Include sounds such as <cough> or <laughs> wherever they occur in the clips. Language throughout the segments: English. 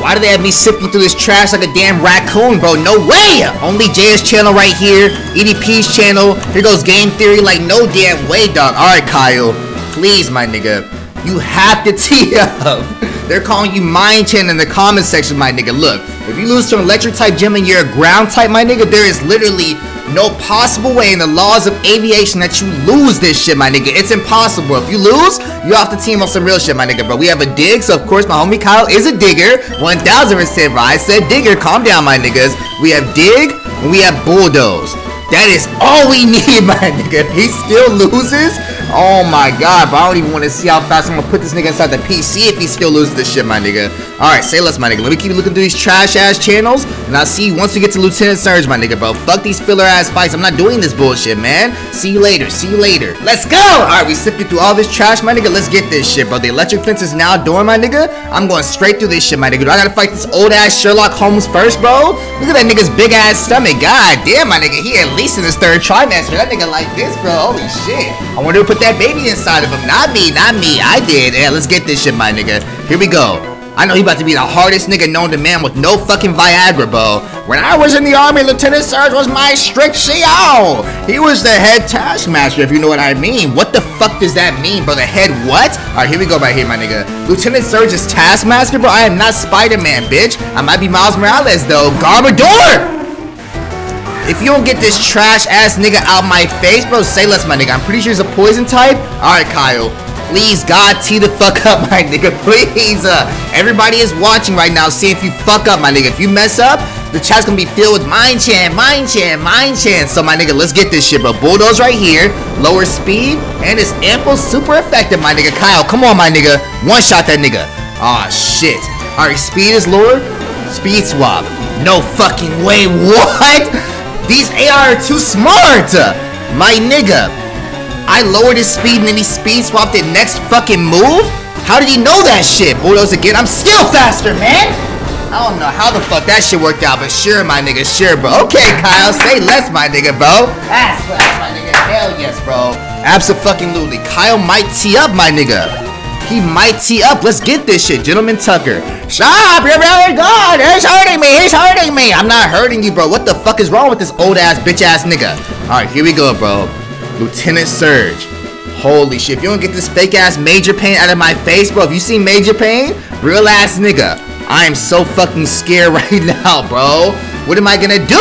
Why do they have me sifting through this trash like a damn raccoon, bro? No way! Only JS channel right here, EDP's channel. Here goes Game Theory, like no damn way, dog. Alright, Kyle. Please, my nigga. You have to <laughs> tee up. They're calling you Mind Chain in the comment section, my nigga. Look, if you lose to an electric type gym and you're a ground type, my nigga, there is literally no possible way in the laws of aviation that you lose this shit, my nigga. It's impossible. If you lose, you off the team on some real shit, my nigga, bro. We have a dig, so of course my homie Kyle is a digger. 1000% bro. I said digger. Calm down, my niggas. We have dig and we have bulldoze. That is all we <laughs> need, my nigga. If he still loses, Oh my god, but I don't even want to see how fast I'm gonna put this nigga inside the PC if he still loses this shit, my nigga. Alright, say less, my nigga. Let me keep looking through these trash ass channels, and I'll see you once we get to Lieutenant Surge, my nigga, bro. Fuck these filler ass fights. I'm not doing this bullshit, man. See you later. See you later. Let's go! Alright, we sifted through all this trash, my nigga. Let's get this shit, bro. The electric fence is now door, my nigga. I'm going straight through this shit, my nigga. Do I gotta fight this old ass Sherlock Holmes first, bro? Look at that nigga's big ass stomach. God damn, my nigga. He at least in his third trimester. That nigga like this, bro. Holy shit. I wonder who put that baby inside of him. Not me, not me. I did. Yeah, let's get this shit, my nigga. Here we go. I know he about to be the hardest nigga known to man with no fucking Viagra, bro. When I was in the army, Lieutenant Surge was my strict CO. He was the head taskmaster, if you know what I mean. What the fuck does that mean, bro? The head what? Alright, here we go right here, my nigga. Lieutenant Surge is taskmaster, bro. I am not Spider-Man, bitch. I might be Miles Morales, though. Garbodor! If you don't get this trash ass nigga out my face, bro, say less, my nigga. I'm pretty sure he's a poison type. Alright, Kyle. Please, God, tee the fuck <laughs> up, my nigga. Please. Uh, everybody is watching right now. See if you fuck up, my nigga. If you mess up, the chat's gonna be filled with mind chant, mind chant, mind chant. So, my nigga, let's get this shit, bro. Bulldoze right here. Lower speed. And it's ample super effective, my nigga. Kyle, come on, my nigga. One shot that nigga. Aw, oh, shit. Alright, speed is lower. Speed swap. No fucking way. <laughs> What? These AR are too smart! My nigga, I lowered his speed and then he speed swapped it next fucking move? How did he know that shit? Bulldoze again, I'm still faster, man! I don't know how the fuck that shit worked out, but sure, my nigga, sure, bro. Okay, Kyle, say less, my nigga, bro. That's my nigga. Hell yes, bro. Absolutely. Kyle might tee up, my nigga. He might tee up. Let's get this shit. Gentleman Tucker. Stop. You're really good. He's hurting me. He's hurting me. I'm not hurting you, bro. What the fuck is wrong with this old ass bitch ass nigga? All right, here we go, bro. Lieutenant Surge. Holy shit. If you don't get this fake ass major pain out of my face, bro. If you see major pain, real ass nigga. I am so fucking scared <laughs> right now, bro. What am I gonna do?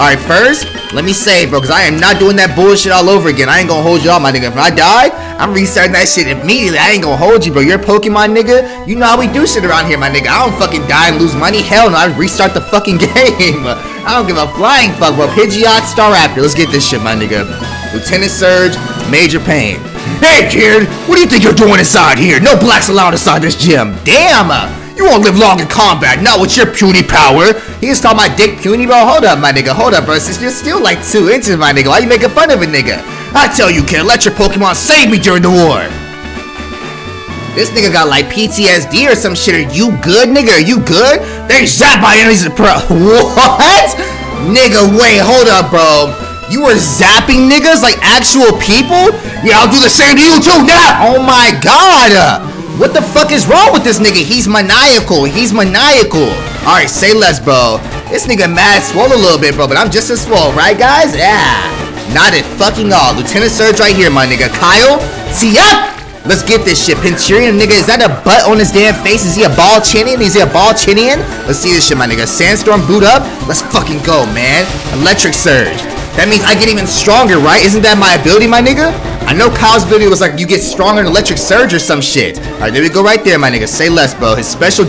Alright, first, let me say, bro, because I am not doing that bullshit all over again. I ain't gonna hold you all, my nigga. If I die, I'm restarting that shit immediately. I ain't gonna hold you, bro. You're a Pokemon nigga. You know how we do shit around here, my nigga. I don't fucking die and lose money. Hell no, I restart the fucking <laughs> game. I don't give a flying fuck, bro. Pidgeot, Staraptor. Let's get this shit, my nigga. Lieutenant Surge, Major Pain. Hey, kid, what do you think you're doing inside here? No blacks allowed inside this gym. Damn! You won't live long in combat, not with your puny power. He just called my dick puny, bro. Hold up, my nigga. Hold up, bro. You're still like two inches, my nigga. Why you making fun of a nigga? I tell you, kid, let your Pokemon save me during the war. This nigga got like PTSD or some shit. Are you good, nigga? Are you good? They zapped my enemies, bro. <laughs> What? Nigga, wait, hold up, bro. You were zapping niggas like actual people? Yeah, I'll do the same to you too now. Oh my god. What the fuck is wrong with this nigga? He's maniacal. He's maniacal. Alright, say less, bro. This nigga mad swole a little bit, bro, but I'm just as swole, right, guys? Yeah. Not at fucking all. Lieutenant Surge right here, my nigga. Kyle, see up! Let's get this shit. Penturion, nigga, is that a butt on his damn face? Is he a ball chinian? Is he a ball chinian? Let's see this shit, my nigga. Sandstorm boot up. Let's fucking go, man. Electric Surge. That means I get even stronger, right? Isn't that my ability, my nigga? I know Kyle's ability was like you get stronger in electric surge or some shit. Alright, there we go right there, my nigga. Say less, bro. His special...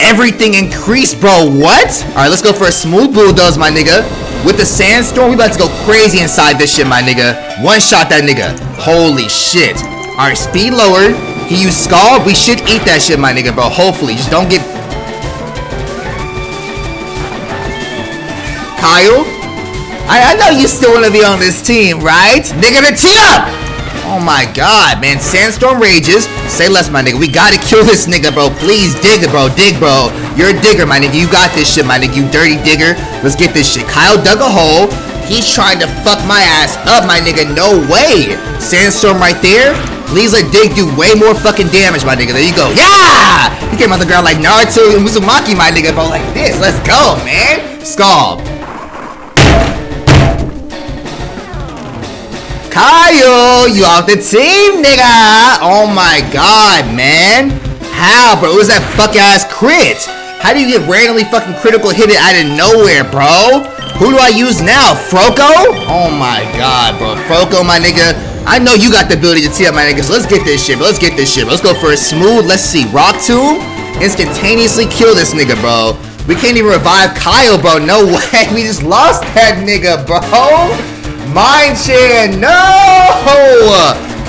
Everything increased, bro. What? Alright, let's go for a smooth bulldoze, my nigga. With the sandstorm, we about to go crazy inside this shit, my nigga. One shot that nigga. Holy shit. Alright, speed lowered. He used Scald. We should eat that shit, my nigga, bro. Hopefully. Just don't get... Kyle? I, I know you still want to be on this team, right? Nigga, the tee up! Oh my god, man. Sandstorm rages. Say less, my nigga. We gotta kill this nigga, bro. Please dig it, bro. Dig, bro. You're a digger, my nigga. You got this shit, my nigga. You dirty digger. Let's get this shit. Kyle dug a hole. He's trying to fuck my ass up, my nigga. No way. Sandstorm right there. Please let Dig do way more fucking damage, my nigga. There you go. Yeah! He came off the ground like Naruto and Uzumaki, my nigga, bro. Like this. Let's go, man. Scald. Kyle, you off the team, nigga. Oh my god, man. How, bro? It was that fuck ass crit. How do you get randomly fucking critical hit it out of nowhere, bro? Who do I use now? Froco? Oh my god, bro. Froco, my nigga. I know you got the ability to tee up my niggas. Let's get this shit, bro. Let's get this shit. Let's go for a smooth, let's see, Rock Tomb. Instantaneously kill this nigga, bro. We can't even revive Kyle, bro. No <laughs> way. We just lost that nigga, bro. Mind share, no!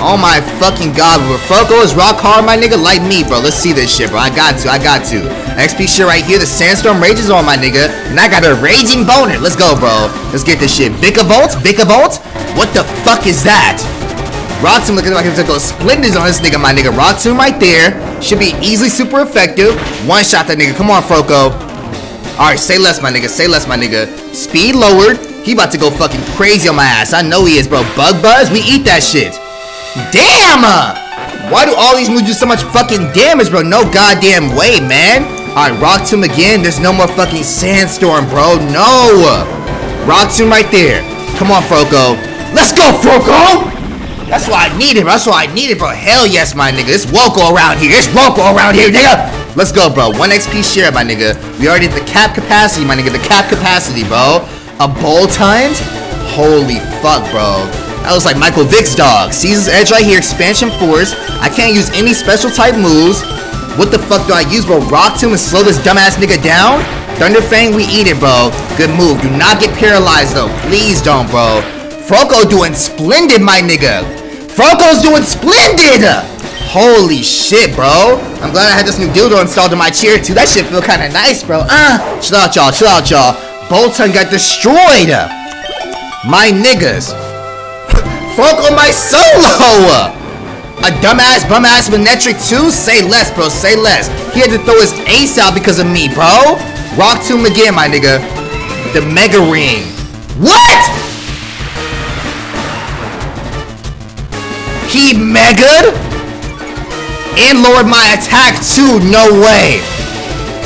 Oh my fucking god, Froco is rock hard, my nigga, like me, bro. Let's see this shit, bro. I got to, I got to. XP shit right here, the sandstorm rages on my nigga, and I got a raging boner. Let's go, bro. Let's get this shit. Vikavolt? Vikavolt? What the fuck is that? Rock looking like it's gonna go splendid on this nigga, my nigga. Rock right there. Should be easily super effective. One shot that nigga. Come on, Froco. Alright, say less, my nigga. Say less, my nigga. Speed lowered. He about to go fucking crazy on my ass. I know he is, bro. Bug Buzz, we eat that shit. Damn! Uh! Why do all these moves do so much fucking damage, bro? No goddamn way, man. Alright, Rock Tomb again. There's no more fucking Sandstorm, bro. No! Rock Tomb right there. Come on, Froco. Let's go, Froco! That's what I needed, bro. That's what I needed, bro. Hell yes, my nigga. It's Woko around here. It's Woko around here, nigga. Let's go, bro. 1 XP share, my nigga. We already at the cap capacity, my nigga. The cap capacity, bro. A bowl times? Holy fuck, bro. That was like Michael Vick's dog. Ceaseless Edge right here, Expansion Force. I can't use any special type moves. What the fuck do I use, bro? Rock Tomb and slow this dumbass nigga down? Thunder Fang, we eat it, bro. Good move. Do not get paralyzed, though. Please don't, bro. Froco doing splendid, my nigga. Froco's doing splendid! Holy shit, bro. I'm glad I had this new dildo installed in my chair, too. That shit feel kind of nice, bro. Uh, chill out, y'all. Chill out, y'all. Boltund got destroyed. My niggas. Fuck on my solo! A dumbass, bum-ass Manectric 2? Say less, bro, say less. He had to throw his ace out because of me, bro. Rock Tomb again, my nigga. The Mega Ring. What? He megaed? And lowered my attack too, no way.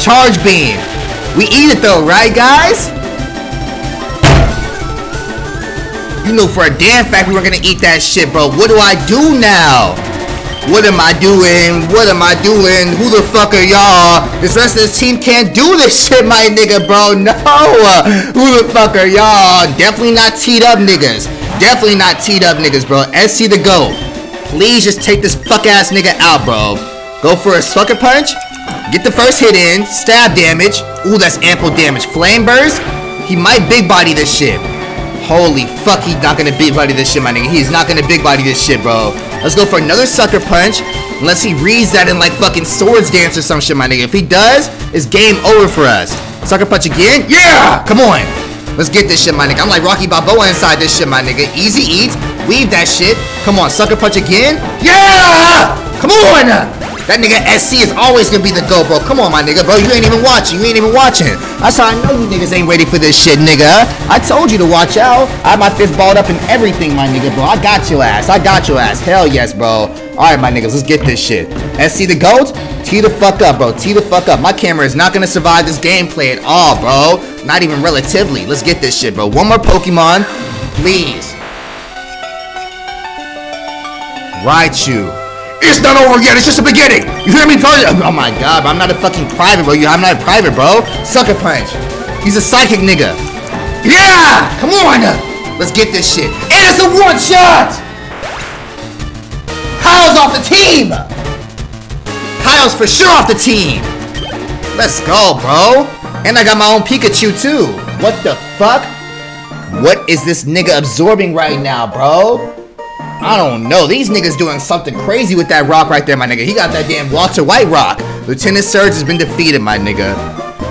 Charge Beam. We eat it though, right guys? You know for a damn fact we weren't gonna eat that shit, bro. What do I do now? What am I doing? What am I doing? Who the fuck are y'all? This rest of this team can't do this <laughs> shit, my nigga, bro. No. <laughs> Who the fuck are y'all? Definitely not teed up niggas. Definitely not teed up niggas, bro. SC the go. Please just take this fuck ass nigga out, bro. Go for a sucker punch. Get the first hit in. Stab damage. Ooh, that's ample damage. Flame burst. He might big body this shit. Holy fuck, he's not gonna big body this shit, my nigga. He's not gonna big body this shit, bro. Let's go for another sucker punch. Unless he reads that in like fucking swords dance or some shit, my nigga. If he does, it's game over for us. Sucker punch again? Yeah! Come on. Let's get this shit, my nigga. I'm like Rocky Balboa inside this shit, my nigga. Easy eat. Weave that shit. Come on, sucker punch again. Yeah! Come on! That nigga SC is always gonna be the go, bro. Come on, my nigga, bro. You ain't even watching. You ain't even watching. That's how I know you niggas ain't ready for this shit, nigga. I told you to watch out. I have my fist balled up and everything, my nigga, bro. I got your ass. I got your ass. Hell yes, bro. Alright, my niggas, let's get this shit. SC the GOAT? Tee the fuck up, bro. Tee the fuck up. My camera is not gonna survive this gameplay at all, bro. Not even relatively. Let's get this shit, bro. One more Pokemon. Please. Raichu. It's not over yet. It's just the beginning. You hear me, bro? Oh my god, I'm not a fucking private, bro. I'm not a private, bro. Sucker punch. He's a psychic nigga. Yeah! Come on! Let's get this shit. And it's a one shot! Kyle's off the team! Kyle's for sure off the team! Let's go, bro. And I got my own Pikachu, too. What the fuck? What is this nigga absorbing right now, bro? I don't know. These niggas doing something crazy with that rock right there, my nigga. He got that damn Walter White rock. Lieutenant Surge has been defeated, my nigga.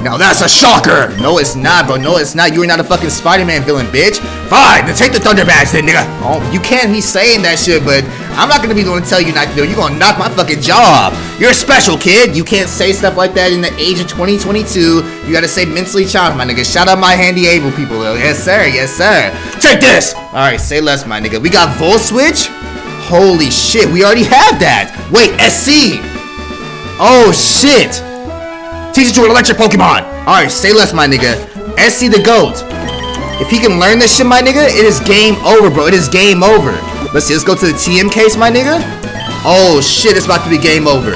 Now that's a shocker! No, it's not, bro. No, it's not. You are not a fucking Spider-Man villain, bitch. Fine, then take the Thunder Badge then, nigga. Oh, you can't be saying that shit, but I'm not gonna be the one to tell you not to do it. You're gonna knock my fucking jaw off. You're special kid. You can't say stuff like that in the age of 2022. You gotta say mentally challenged, my nigga. Shout out my handy able people, though. Yes, sir. Yes, sir. Take this! Alright, say less, my nigga. We got Volt Switch. Holy shit, we already have that. Wait, SC. Oh shit. Teach it to an electric Pokemon. Alright, say less, my nigga. SC the GOAT. If he can learn this shit, my nigga, it is game over, bro. It is game over. Let's see, let's go to the TM case, my nigga. Oh shit, it's about to be game over.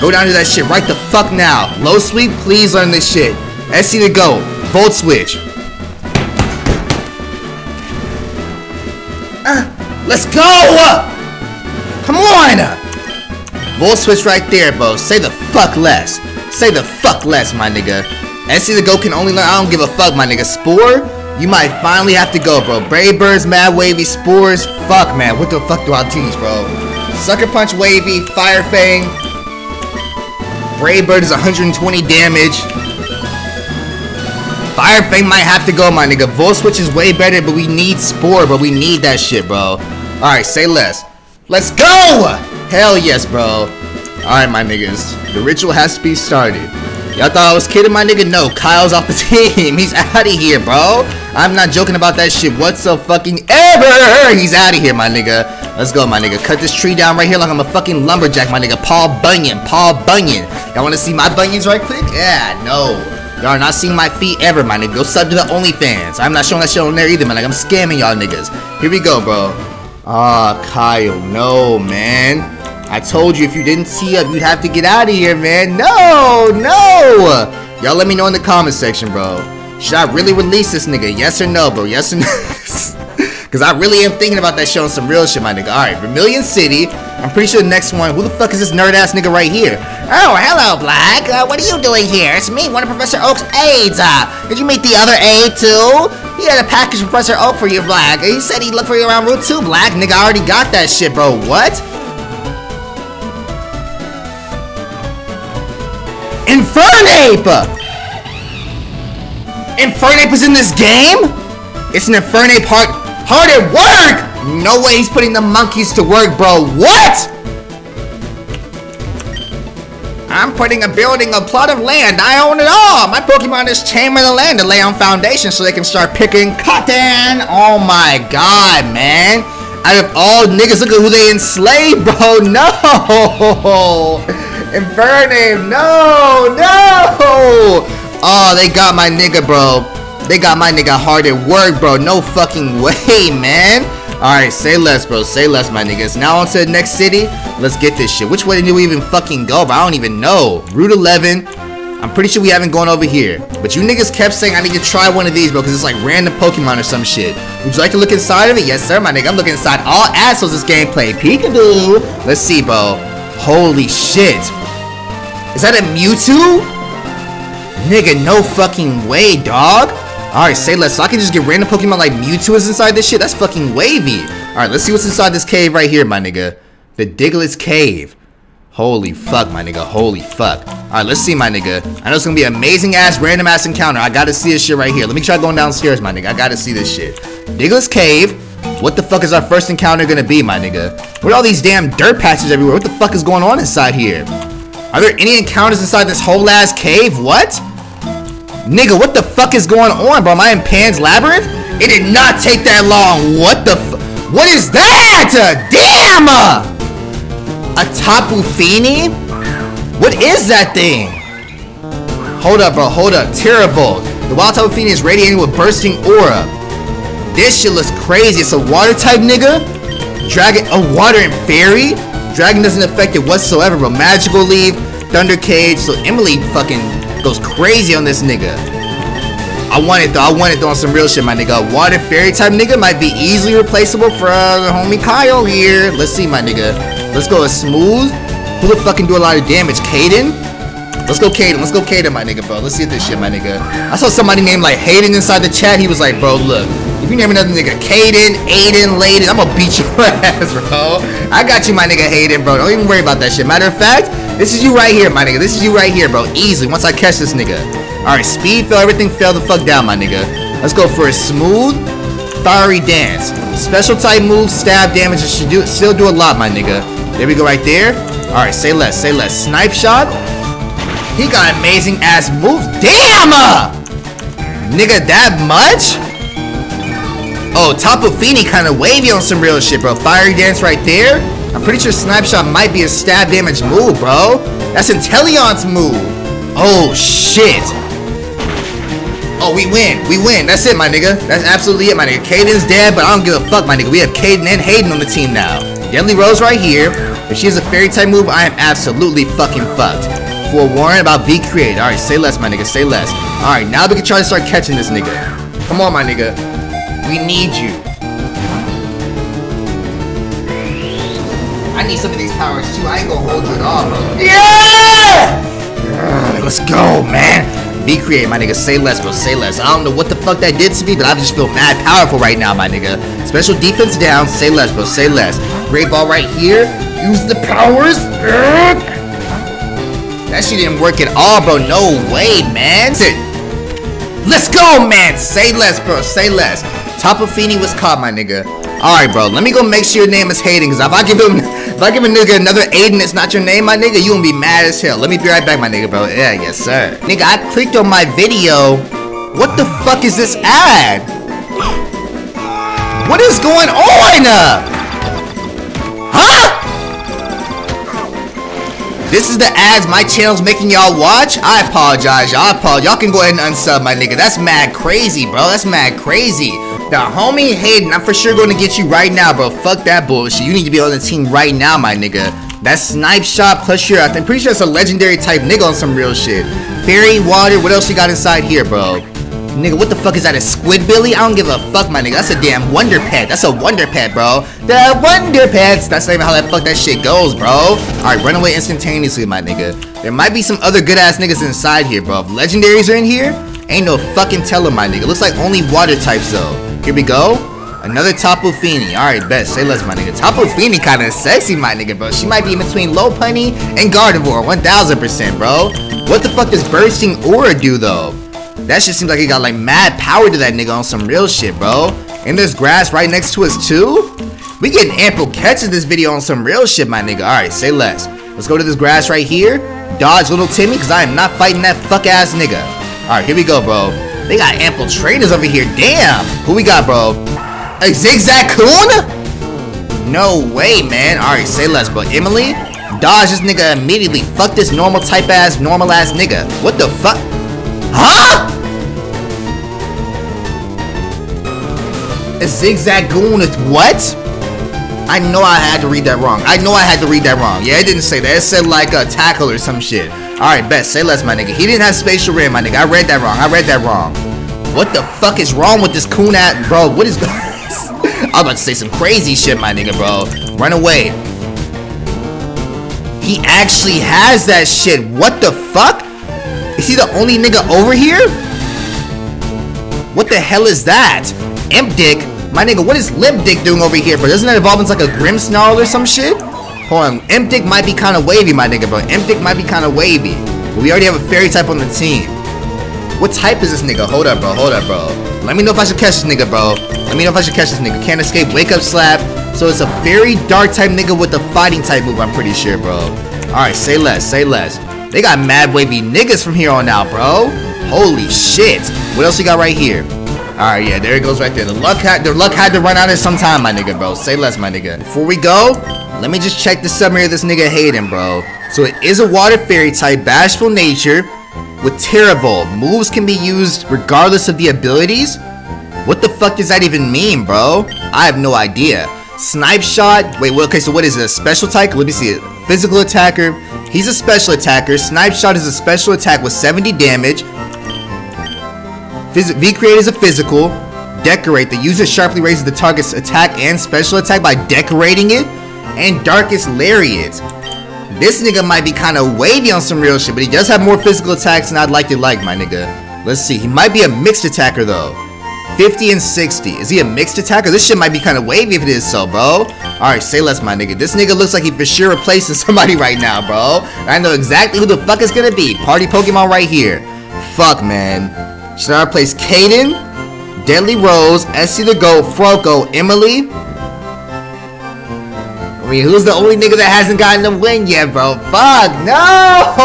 Go down to that shit right the fuck now. Low sweep, please learn this shit. SC to go. Volt switch. Uh, let's go! Come on! Volt switch right there, bro. Say the fuck less. Say the fuck less, my nigga. SC the go can only learn. I don't give a fuck, my nigga. Spore, you might finally have to go, bro. Brave Birds, Mad Wavy, Spores. Fuck, man. What the fuck do I teach, bro? Sucker Punch Wavy, Fire Fang. Brave Bird is 120 damage. Fire Fang might have to go, my nigga. Volt Switch is way better, but we need Spore, but we need that shit, bro. Alright, say less. Let's go! Hell yes, bro. Alright, my niggas. The ritual has to be started. Y'all thought I was kidding, my nigga? No, Kyle's off the <laughs> team. He's out of here, bro. I'm not joking about that shit whatsoever. fucking ever. He's out of here, my nigga. Let's go, my nigga. Cut this tree down right here like I'm a fucking lumberjack, my nigga. Paul Bunyan. Paul Bunyan. Y'all want to see my bunions right quick? Yeah, no. Y'all are not seeing my feet ever, my nigga. Go sub to the OnlyFans. I'm not showing that shit on there either, man. Like, I'm scamming y'all niggas. Here we go, bro. Ah, Kyle. No, man. I told you if you didn't see up, you'd have to get out of here, man. No, no. Y'all let me know in the comment section, bro. Should I really release this nigga? Yes or no, bro? Yes or no? <laughs> Because I really am thinking about that showing some real shit, my nigga. Alright, Vermilion City. I'm pretty sure the next one. Who the fuck is this nerd ass nigga right here? Oh, hello, Black. Uh, what are you doing here? It's me, one of Professor Oak's aides. Uh, did you meet the other aide, too? He had a package from Professor Oak for you, Black. He said he'd look for you around Route 2, Black. Nigga, I already got that shit, bro. What? Infernape! Infernape is in this game? It's an Infernape part Hard at work! No way he's putting the monkeys to work, bro. What? I'm putting a building, a plot of land. I own it all. My Pokemon is taming the land to lay on foundation so they can start picking cotton. Oh my god, man. Out of all niggas, look at who they enslaved, bro. <laughs> No. Infernape, no, no. Oh, they got my nigga, bro. They got my nigga hard at work, bro. No fucking <laughs> way, man. Alright, say less, bro. Say less, my niggas. Now on to the next city. Let's get this shit. Which way did we even fucking go, bro? I don't even know. Route 11. I'm pretty sure we haven't gone over here. But you niggas kept saying I need to try one of these, bro, because it's like random Pokemon or some shit. Would you like to look inside of it? Yes, sir, my nigga. I'm looking inside all assholes this gameplay. Peekaboo. Let's see, bro. Holy shit. Is that a Mewtwo? Nigga, no fucking way, dog. Alright, say less. So I can just get random Pokemon like Mewtwo is inside this shit? That's fucking wavy. Alright, let's see what's inside this cave right here, my nigga. The Diglett's Cave. Holy fuck, my nigga. Holy fuck. Alright, let's see, my nigga. I know it's gonna be an amazing ass, random ass encounter. I gotta see this shit right here. Let me try going downstairs, my nigga. I gotta see this shit. Diglett's Cave. What the fuck is our first encounter gonna be, my nigga? What are all these damn dirt patches everywhere? What the fuck is going on inside here? Are there any encounters inside this whole ass cave? What? Nigga, what the fuck is going on, bro? Am I in Pan's Labyrinth? It did not take that long. What the What is that? Damn! A Tapu Fini? What is that thing? Hold up, bro. Hold up. Teravolt. The wild Tapu Fini is radiating with bursting aura. This shit looks crazy. It's a water type, nigga. Dragon, a water and fairy? Dragon doesn't affect it whatsoever, but Magical Leaf, Thunder Cage. So Emily fucking goes crazy on this nigga. I want it though. I want it though on some real shit, my nigga. Water fairy type nigga might be easily replaceable for uh, homie Kyle here. Let's see, my nigga. Let's go a smooth. Who the fuck can do a lot of damage? Caden? Let's go Caden. Let's go Caden, my nigga, bro. Let's get this shit, my nigga. I saw somebody named like Hayden inside the chat. He was like, bro, look. If you name another nigga Caden, Aiden, Layden, I'm gonna beat your <laughs> ass, bro. I got you, my nigga Hayden, bro. Don't even worry about that shit. Matter of fact, this is you right here, my nigga. This is you right here, bro. Easily, once I catch this nigga. Alright, speed fell, everything fell the fuck down, my nigga. Let's go for a smooth, fiery dance. Special type moves, stab damage, it should do, still do a lot, my nigga. There we go right there. Alright, say less, say less. Snipe shot. He got amazing ass moves. Damn! Uh, nigga, that much? Oh, Tapu Fini kind of wavy on some real shit, bro. Fiery Dance right there. I'm pretty sure Snipe Shot might be a stab damage move, bro. That's Inteleon's move. Oh, shit. Oh, we win. We win. That's it, my nigga. That's absolutely it, my nigga. Caden's dead, but I don't give a fuck, my nigga. We have Caden and Hayden on the team now. Deadly Rose right here. If she has a fairy type move, I am absolutely fucking fucked. Forewarn about V Create. Alright, say less, my nigga. Say less. Alright, now we can try to start catching this nigga. Come on, my nigga. We need you. I need some of these powers too. I ain't gonna hold you at all, bro. Yeah! Ugh, let's go, man. V create, my nigga. Say less, bro. Say less. I don't know what the fuck that did to me, but I just feel mad powerful right now, my nigga. Special defense down. Say less, bro. Say less. Great ball right here. Use the powers. That shit didn't work at all, bro. No way, man. Let's go, man. Say less, bro. Say less. Tapu Fini was caught, my nigga. Alright, bro. Let me go make sure your name is Hayden. Cause if I give him <laughs> if I give a nigga another Aiden it's not your name, my nigga, you gonna be mad as hell. Let me be right back, my nigga, bro. Yeah, yes, sir. Nigga, I clicked on my video. What the fuck is this ad? What is going on? This is the ads my channel's making y'all watch? I apologize, y'all apologize. Y'all can go ahead and unsub my nigga. That's mad crazy, bro. That's mad crazy. The homie Hayden, I'm for sure going to get you right now, bro. Fuck that bullshit. You need to be on the team right now, my nigga. That snipe shot plus your, I'm pretty sure it's a legendary type nigga on some real shit. Fairy, water, what else you got inside here, bro? Nigga, what the fuck is that? A Squidbilly? I don't give a fuck, my nigga. That's a damn Wonder Pet. That's a Wonder Pet, bro. The Wonder Pets. That's not even how that fuck that shit goes, bro. Alright, run away instantaneously, my nigga. There might be some other good ass niggas inside here, bro. If legendaries are in here, ain't no fucking telling, my nigga. Looks like only water types, though. Here we go. Another Tapu Fini. Alright, best. Say less, my nigga. Tapu Fini kinda sexy, my nigga, bro. She might be in between Lopunny and Gardevoir. 1000%, bro. What the fuck does Bursting Aura do, though? That shit seems like he got like mad power to that nigga on some real shit, bro. And there's grass right next to us too? We getting ample catch catches this video on some real shit, my nigga. Alright, say less. Let's go to this grass right here. Dodge little Timmy, because I am not fighting that fuck ass nigga. Alright, here we go, bro. They got ample trainers over here. Damn. Who we got, bro? A Zigzagoon? No way, man. Alright, say less, bro. Emily? Dodge this nigga immediately. Fuck this normal type ass, normal ass nigga. What the fuck? Huh? A Zigzagoon is what? I know I had to read that wrong. I know I had to read that wrong. Yeah, it didn't say that. It said like a tackle or some shit. Alright, best. Say less, my nigga. He didn't have Spatial Rend, my nigga. I read that wrong. I read that wrong. What the fuck is wrong with this coon at bro? What is <laughs> going on? I was about to say some crazy shit, my nigga, bro. Run away. He actually has that shit. What the fuck? Is he the only nigga over here? What the hell is that? Imp Dick? My nigga, what is Limp Dick doing over here, bro? Doesn't that evolve into like a Grimmsnarl or some shit? Hold on. Imp Dick might be kind of wavy, my nigga, bro. Imp Dick might be kind of wavy. But we already have a fairy type on the team. What type is this nigga? Hold up, bro. Hold up, bro. Let me know if I should catch this nigga, bro. Let me know if I should catch this nigga. Can't escape. Wake up slap. So it's a very dark type nigga with a fighting type move, I'm pretty sure, bro. Alright, say less. Say less. They got mad wavy niggas from here on out, bro. Holy shit. What else we got right here? Alright, yeah, there it goes right there. The luck had the luck had to run out at some time, my nigga, bro. Say less, my nigga. Before we go, let me just check the summary of this nigga Hayden, bro. So it is a water fairy type, bashful nature, with Teravolt. Moves can be used regardless of the abilities. What the fuck does that even mean, bro? I have no idea. Snipe shot. Wait, well, okay, so what is it? A special type? Let me see it. Physical attacker. He's a special attacker. Snipe shot is a special attack with 70 damage. Phys V create is a physical. Decorate. The user sharply raises the target's attack and special attack by decorating it. And Darkest Lariat. This nigga might be kind of wavy on some real shit, but he does have more physical attacks than I'd like to like, my nigga. Let's see. He might be a mixed attacker, though. 50 and 60. Is he a mixed attacker? This shit might be kind of wavy if it is so, bro. Alright, say less, my nigga. This nigga looks like he for sure replacing <laughs> somebody right now, bro. I know exactly who the fuck it's gonna be. Party Pokemon right here. Fuck, man. Should I replace Caden? Deadly Rose, Essie the Goat, Froco, Emily? I mean, who's the only nigga that hasn't gotten a win yet, bro? Fuck, no!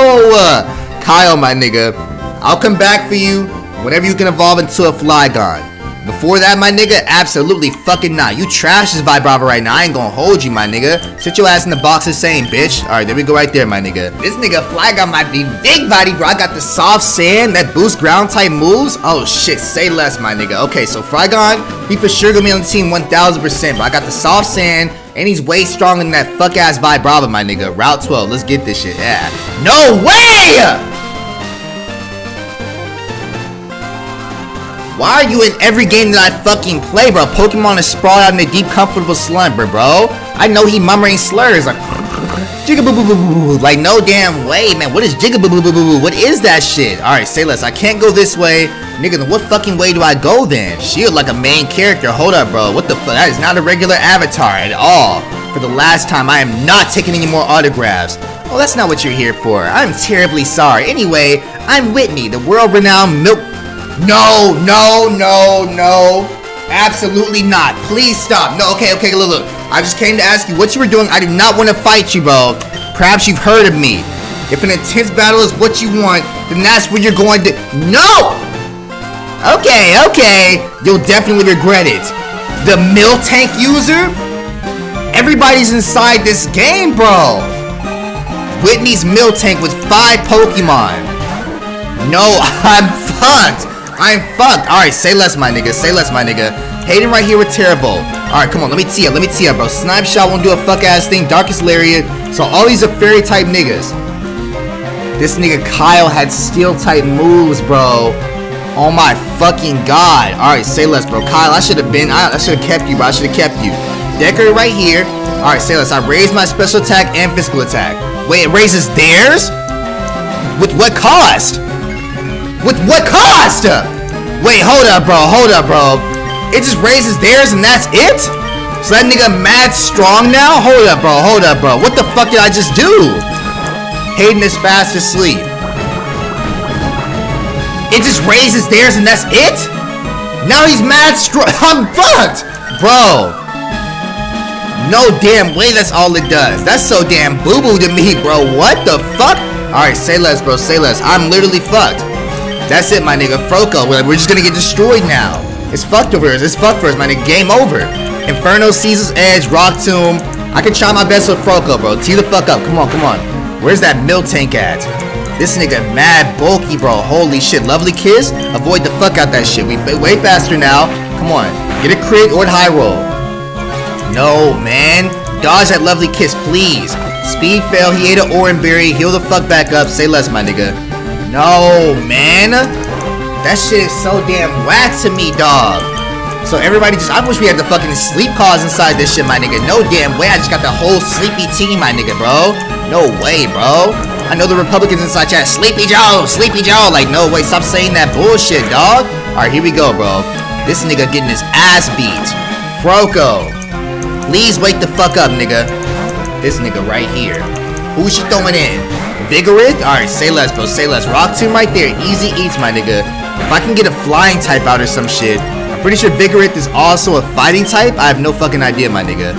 Kyle, my nigga. I'll come back for you whenever you can evolve into a Flygon. Before that, my nigga, absolutely fucking not. You trash this Vibrava right now. I ain't gonna hold you, my nigga. Sit your ass in the box the same, bitch. Alright, there we go right there, my nigga. This nigga Flygon might be big body, bro. I got the soft sand that boosts ground type moves. Oh shit, say less, my nigga. Okay, so Flygon, he for sure gonna be on the team 1000%, but I got the soft sand, and he's way stronger than that fuck ass Vibrava, my nigga. Route 12, let's get this shit. Yeah. No way! Why are you in every game that I fucking play, bro? Pokemon is sprawled out in a deep, comfortable slumber, bro. I know he murmuring slurs like Jigaboo Like no damn way, man. What is Jigaboo What is that shit? Alright, say less. I can't go this way. Nigga, then what fucking way do I go then? Shield like a main character. Hold up, bro. What the fuck? That is not a regular avatar at all. For the last time, I am not taking any more autographs. Oh, that's not what you're here for. I'm terribly sorry. Anyway, I'm Whitney, the world-renowned milk no, no, no, no. Absolutely not. Please stop. No, okay, okay, look, look. I just came to ask you what you were doing. I do not want to fight you, bro. Perhaps you've heard of me. If an intense battle is what you want, then that's what you're going to- No! Okay, okay. You'll definitely regret it. The Miltank user? Everybody's inside this game, bro. Whitney's Miltank with five Pokemon. No, <laughs> I'm fucked. I'm fucked. Alright, say less, my nigga. Say less, my nigga. Hayden right here with Terrible. Alright, come on. Let me up. Let me tee up, bro. Snipe Shot won't do a fuck ass thing. Darkest Lariat. So all these are fairy type niggas. This nigga Kyle had steel type moves, bro. Oh my fucking god. Alright, say less, bro. Kyle, I should have been. I, I should have kept you, bro. I should have kept you. Decker right here. Alright, say less. I raised my special attack and physical attack. Wait, it raises theirs? With what cost? With what cost? Wait, hold up, bro. Hold up, bro. It just raises theirs and that's it? So that nigga mad strong now? Hold up, bro. Hold up, bro. What the fuck did I just do? Hayden is fast asleep. It just raises theirs and that's it? Now he's mad strong. <laughs> I'm fucked. Bro. No damn way that's all it does. That's so damn boo-boo to me, bro. What the fuck? Alright, say less, bro. Say less. I'm literally fucked. That's it, my nigga. Froco. We're just gonna get destroyed now. It's fucked over us. It's fucked for us, my nigga. Game over. Inferno, Ceaseless Edge, Rock Tomb. I can try my best with Froco, bro. Tee the fuck up. Come on, come on. Where's that Miltank at? This nigga mad bulky, bro. Holy shit. Lovely Kiss? Avoid the fuck out that shit. We way faster now. Come on. Get a crit or a high roll. No, man. Dodge that Lovely Kiss, please. Speed fail. He ate an Oranberry. Heal the fuck back up. Say less, my nigga. No, man. That shit is so damn whack to me, dog. So everybody just, I wish we had the fucking sleep cause inside this shit, my nigga. No damn way. I just got the whole sleepy team, my nigga, bro. No way, bro. I know the Republicans inside chat. Sleepy Joe, Sleepy Joe. Like, no way. Stop saying that bullshit, dog. All right, here we go, bro. This nigga getting his ass beat. Froco. Please wake the fuck up, nigga. This nigga right here. Who's she throwing in? Vigoroth? Alright, say less, bro. Say less. Rock Tomb right there. Easy eats, my nigga. If I can get a flying type out or some shit, I'm pretty sure Vigoroth is also a fighting type. I have no fucking idea, my nigga.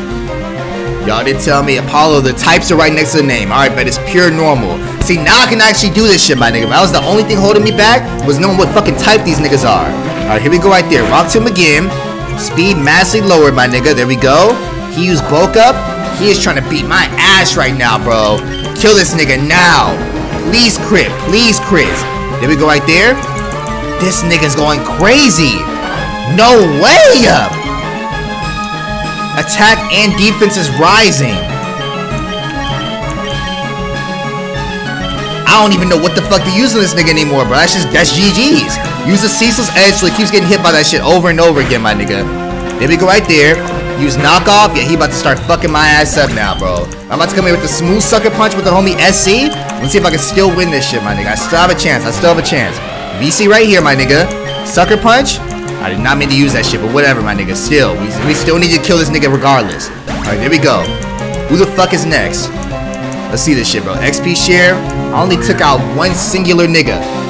Y'all didn't tell me Apollo, the types are right next to the name. Alright, but it's pure normal. See, now I can actually do this shit, my nigga. That was the only thing holding me back, was knowing what fucking type these niggas are. Alright, here we go right there. Rock Tomb again. Speed massively lowered, my nigga. There we go. He used bulk up. He is trying to beat my ass right now, bro. Kill this nigga now. Please crit. Please crit. There we go right there. This nigga's going crazy. No way. Up. Attack and defense is rising. I don't even know what the fuck to use on this nigga anymore, bro. That's just, that's GG's. Use the Ceaseless Edge so he keeps getting hit by that shit over and over again, my nigga. There we go right there. Use knockoff. Yeah, he about to start fucking my ass up now, bro. I'm about to come in with the smooth sucker punch with the homie SC. Let's see if I can still win this shit, my nigga. I still have a chance. I still have a chance. VC right here, my nigga. Sucker punch. I did not mean to use that shit, but whatever, my nigga. Still, we, we still need to kill this nigga regardless. Alright, there we go. Who the fuck is next? Let's see this shit, bro. XP share. I only took out one singular nigga.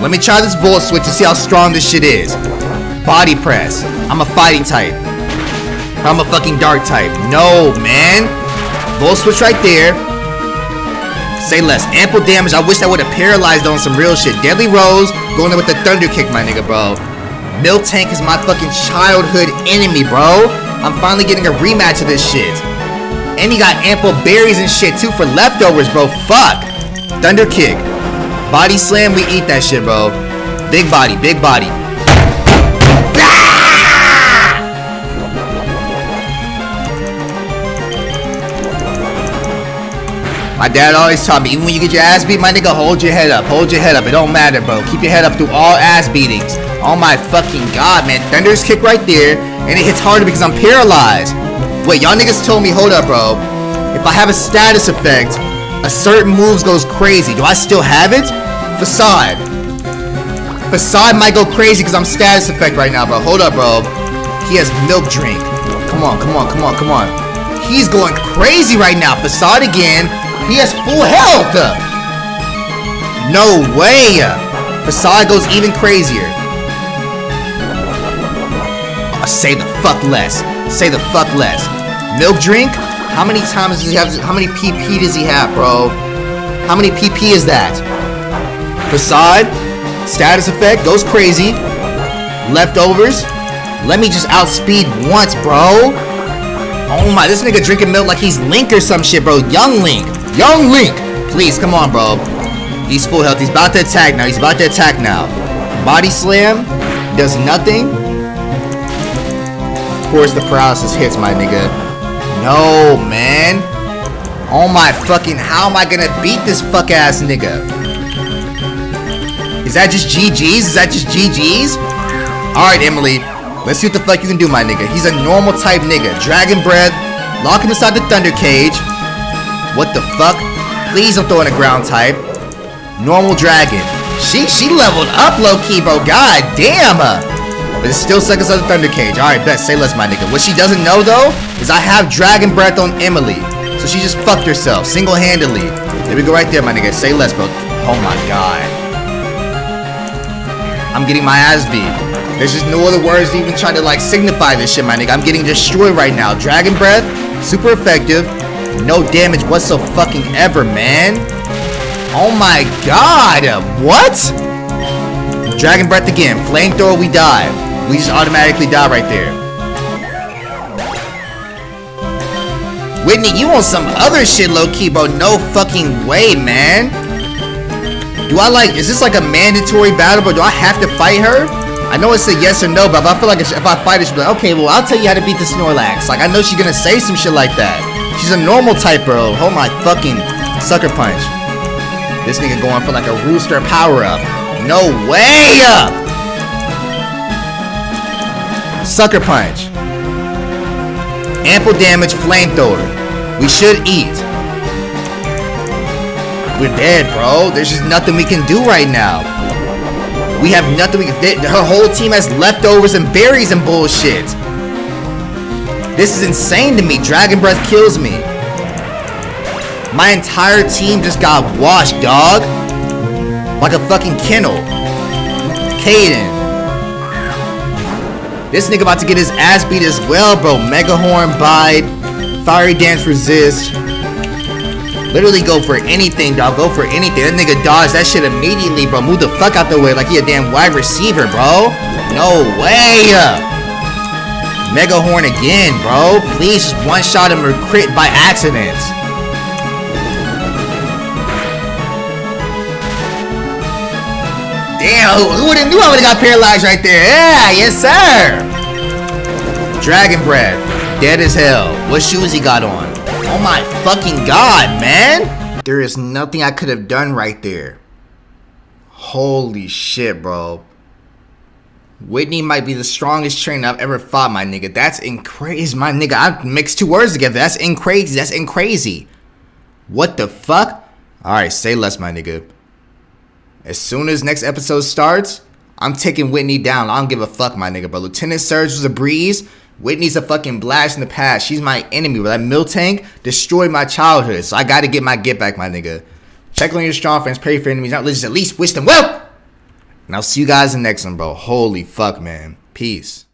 Let me try this Volt Switch to see how strong this shit is. Body press. I'm a fighting type. I'm a fucking dark type. No, man. Volt Switch right there. Say less. Ample damage. I wish I would have paralyzed on some real shit. Deadly Rose going in with the Thunder Kick, my nigga, bro. Miltank is my fucking childhood enemy, bro. I'm finally getting a rematch of this shit. And he got ample berries and shit too for leftovers, bro. Fuck. Thunder Kick. Body Slam, we eat that shit, bro. Big body, big body. My dad always taught me, even when you get your ass beat, my nigga, hold your head up. Hold your head up. It don't matter, bro. Keep your head up through all ass beatings. Oh my fucking god, man. Thunder's kick right there, and it hits harder because I'm paralyzed. Wait, y'all niggas told me, hold up, bro. If I have a status effect, a certain moves goes crazy. Do I still have it? Facade. Facade might go crazy because I'm status effect right now, bro. Hold up, bro. He has milk drink. Come on, come on, come on, come on. He's going crazy right now. Facade again. He has full health! No way! Facade goes even crazier. Say the fuck less. Say the fuck less. Milk drink? How many times does he have? How many PP does he have, bro? How many PP is that? Facade? Status effect goes crazy. Leftovers? Let me just outspeed once, bro. Oh my, this nigga drinking milk like he's Link or some shit, bro. Young Link. Young Link! Please, come on, bro. He's full health. He's about to attack now. He's about to attack now. Body slam. Does nothing. Of course, the paralysis hits, my nigga. No, man. Oh my fucking, how am I gonna beat this fuck ass nigga? Is that just GG's? Is that just GG's? Alright, Emily. Let's see what the fuck you can do, my nigga. He's a normal type nigga. Dragon Breath. Lock him inside the Thunder Cage. What the fuck? Please don't throw in a ground type. Normal dragon. She she leveled up low key, bro. God damn. But it's still seconds of the Thunder Cage. Alright, bet. Say less, my nigga. What she doesn't know, though, is I have Dragon Breath on Emily. So she just fucked herself, single-handedly. There we go right there, my nigga. Say less, bro. Oh my god. I'm getting my ass beat. There's just no other words to even try to, like, signify this shit, my nigga. I'm getting destroyed right now. Dragon Breath, super effective. No damage whatsoever fucking ever, man. Oh my god. What? Dragon Breath again. Flamethrower, we die. We just automatically die right there. Whitney, you want some other shit low-key, bro. No fucking way, man. Do I like, is this like a mandatory battle, bro? Do I have to fight her? I know it's a yes or no, but I feel like if I fight her, she'll be like, okay, well, I'll tell you how to beat the Snorlax. Like, I know she's gonna say some shit like that. She's a normal type, bro. Oh my fucking sucker punch. This nigga going for like a rooster power up. No way! Sucker punch. Ample damage flamethrower. We should eat. We're dead, bro. There's just nothing we can do right now. We have nothing we can. Her whole team has leftovers and berries and bullshit. This is insane to me. Dragon Breath kills me. My entire team just got washed, dog. Like a fucking kennel. Caden. This nigga about to get his ass beat as well, bro. Mega Horn, Bide, Fiery Dance, Resist. Literally go for anything, dog. Go for anything. That nigga dodged that shit immediately, bro. Move the fuck out the way like he a damn wide receiver, bro. No way. Mega Horn again, bro. Please just one shot him or crit by accident. Damn, who would have knew I would have got paralyzed right there? Yeah, yes, sir. Dragon Breath, dead as hell. What shoes he got on? Oh my fucking god, man. There is nothing I could have done right there. Holy shit, bro. Whitney might be the strongest trainer I've ever fought, my nigga. That's in crazy, my nigga. I mixed two words together. That's in crazy. That's in crazy. What the fuck? All right, say less, my nigga. As soon as next episode starts, I'm taking Whitney down. I don't give a fuck, my nigga. But Lieutenant Surge was a breeze. Whitney's a fucking blast in the past. She's my enemy. But that Miltank destroyed my childhood. So I gotta get my get back, my nigga. Check on your strong friends. Pray for enemies. Not just at least wish them well. And I'll see you guys in the next one, bro. Holy fuck, man. Peace.